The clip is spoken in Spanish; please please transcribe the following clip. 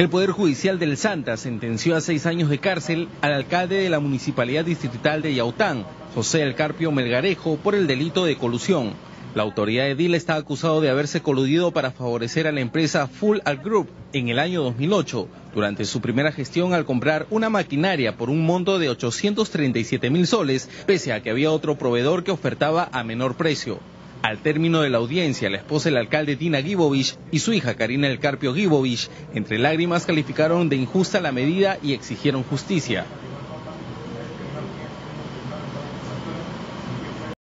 El Poder Judicial del Santa sentenció a seis años de cárcel al alcalde de la Municipalidad Distrital de Yaután, José El Carpio Melgarejo, por el delito de colusión. La autoridad edil está acusado de haberse coludido para favorecer a la empresa Full Art Group en el año 2008, durante su primera gestión al comprar una maquinaria por un monto de 837 mil soles, pese a que había otro proveedor que ofertaba a menor precio. Al término de la audiencia, la esposa del alcalde Dina Gibovich y su hija Karina El Carpio Gibovich, entre lágrimas, calificaron de injusta la medida y exigieron justicia.